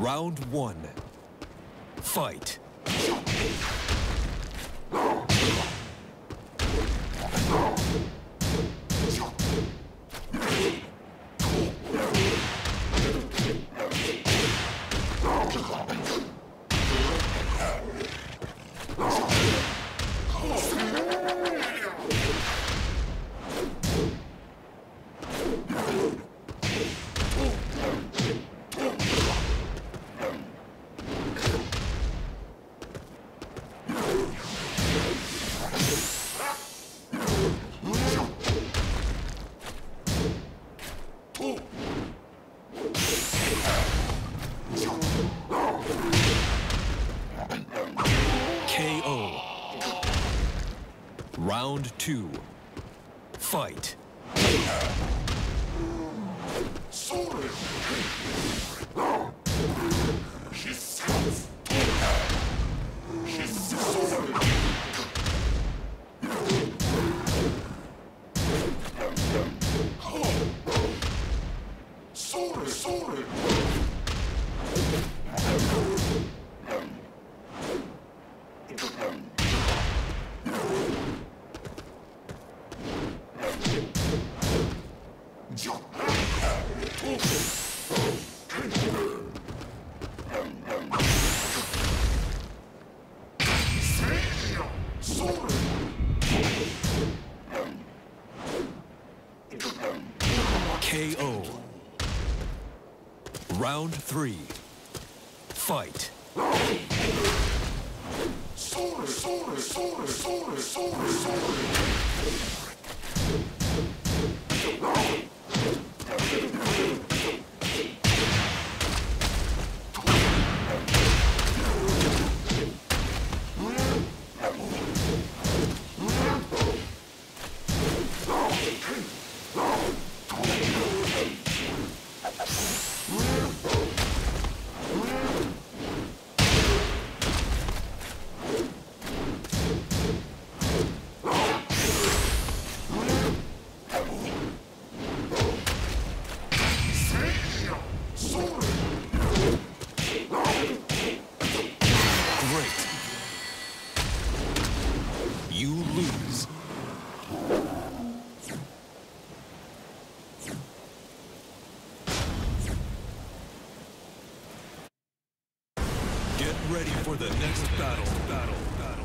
Round one. Fight. Round two. Fight. KO. Round three. Fight. Great. The next battle. Battle. Battle.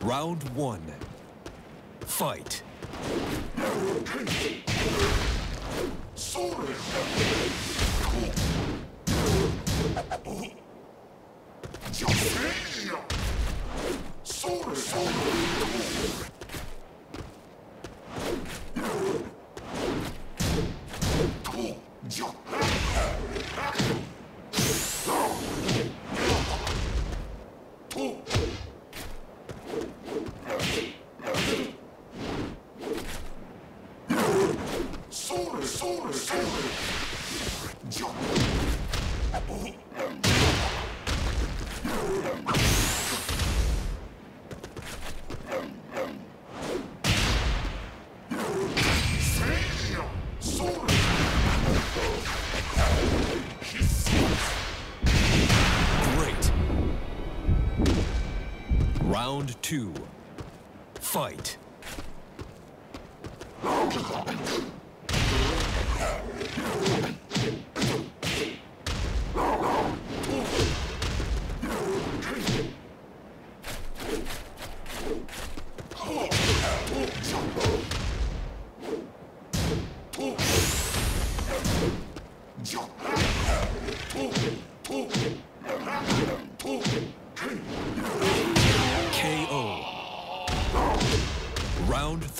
Round one. Fight. それそれそれジャンプ Round two. Fight. KO. Round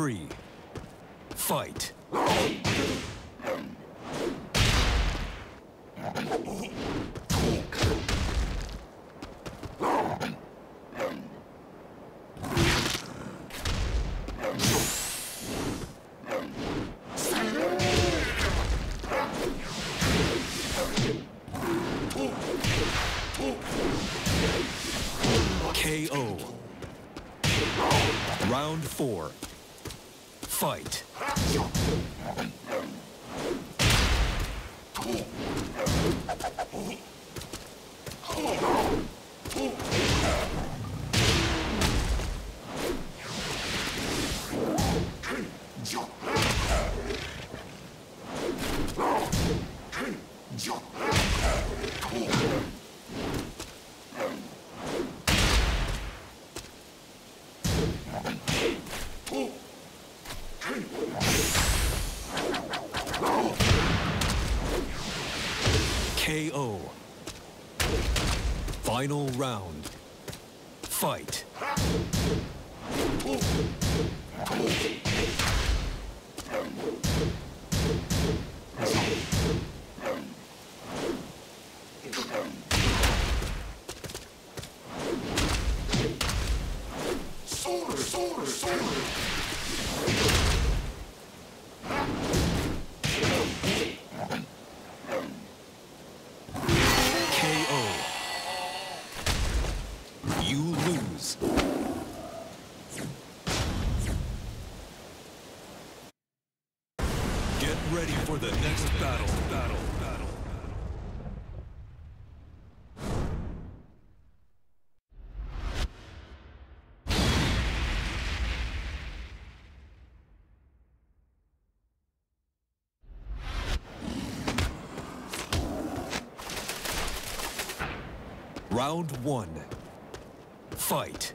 three. Fight. KO. Round four. Fight. KO. Final round. Round one. Fight.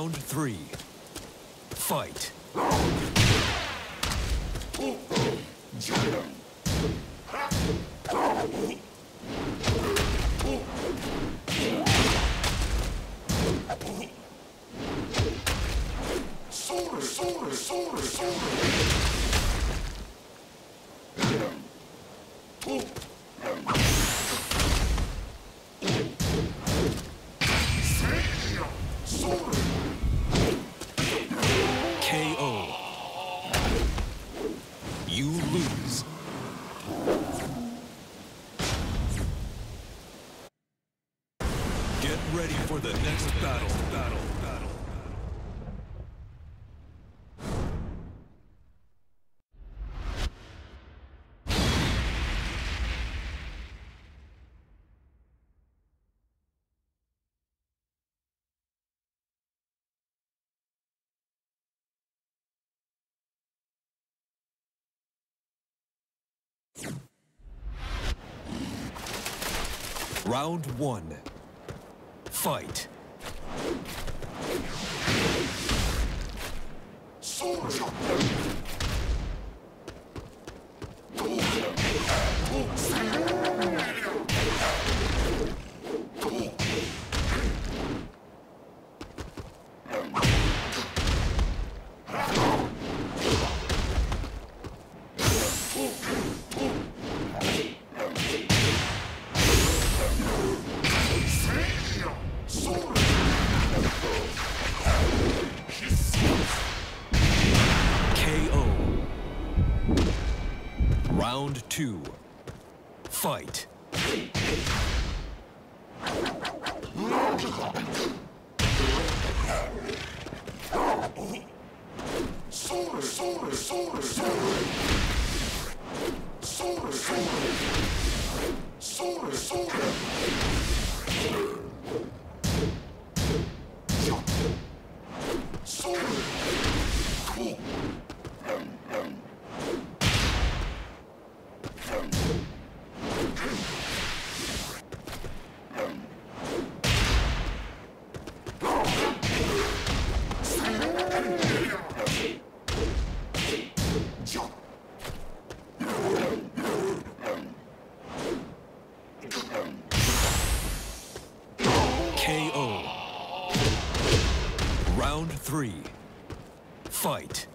Round three. Fight. Round one. Fight. Soda! Round three. Fight.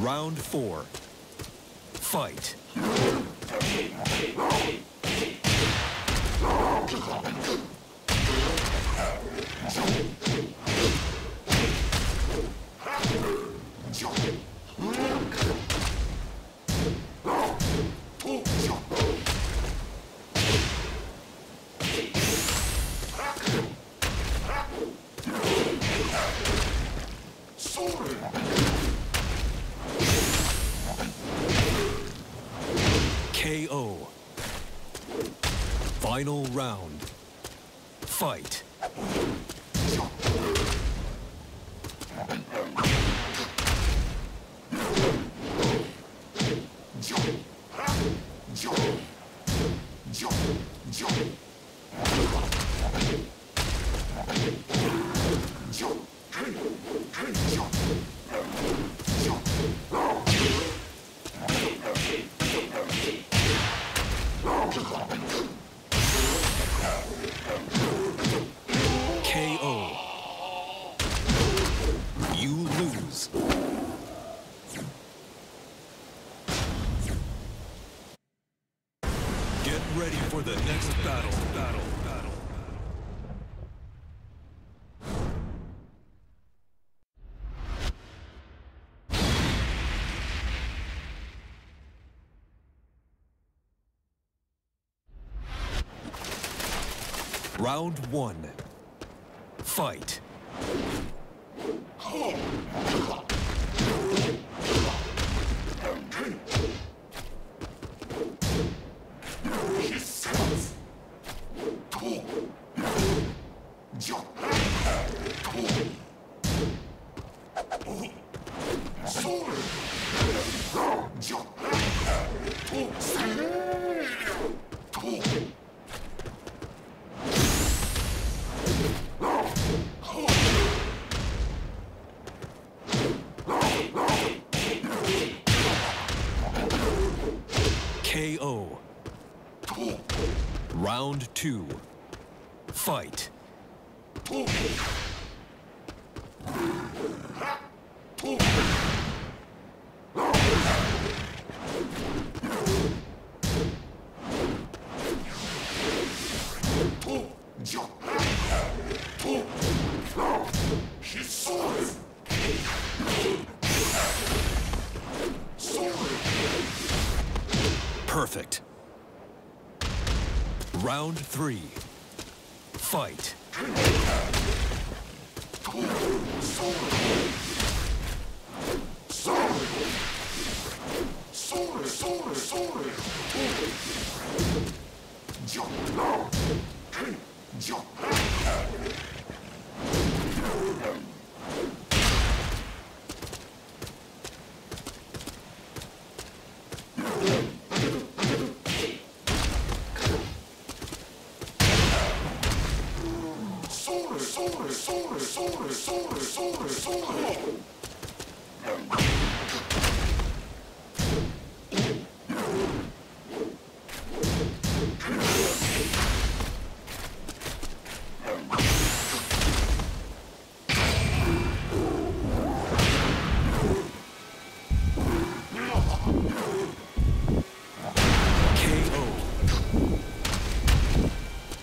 Round four. Fight. Final round. Fight. Jump! Jump! Jump! Round one. Fight. Round two. Fight. three, fight. Jump! Jump!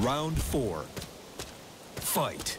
Round four. Fight.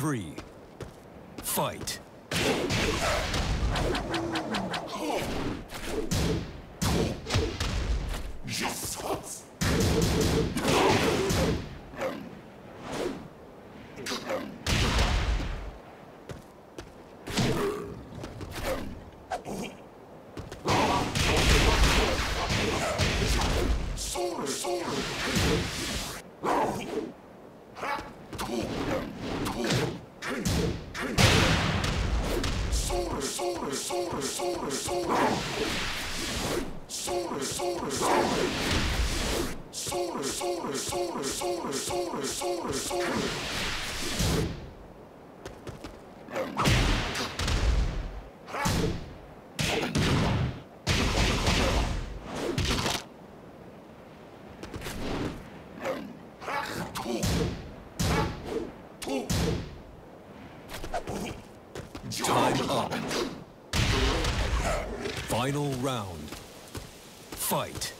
three. Final round. Fight.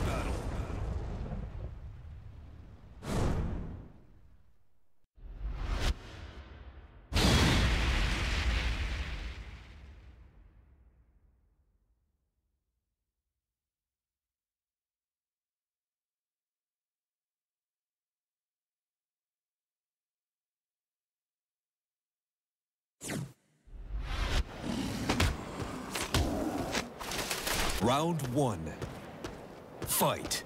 Round one. Fight.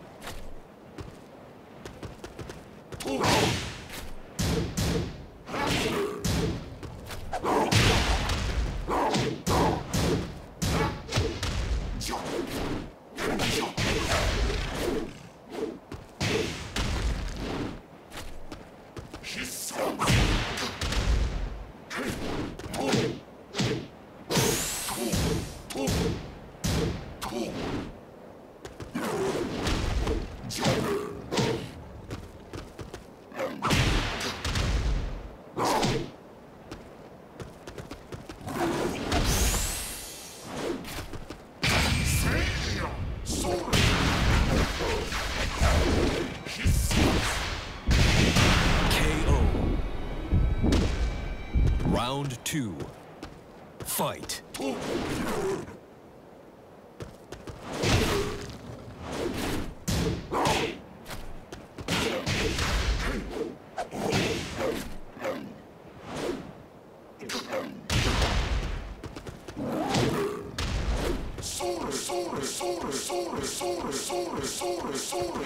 Fight! Sorry, sorry, sorry, sorry, sorry, sorry, sorry, sorry.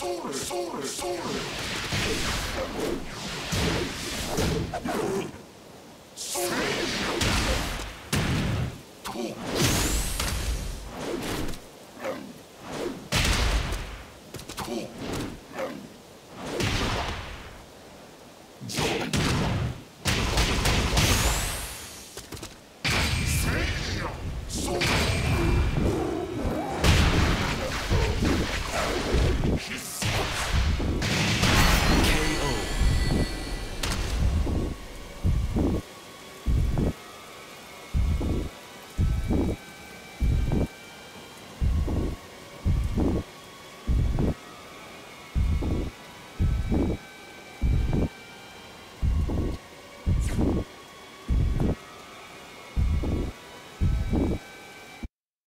solar, solar, solar.